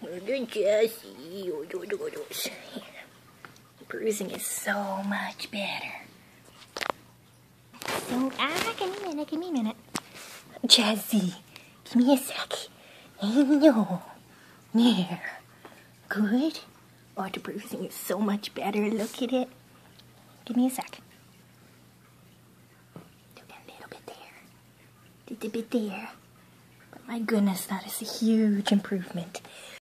Good Jesse. Bruising is so much better. So, ah, give me a minute, give me a minute. Jazzy, give me a sec. No. There. Good. Oh, the bruising is so much better. Look at it. Give me a sec. A little bit there. A bit there. My goodness, that is a huge improvement.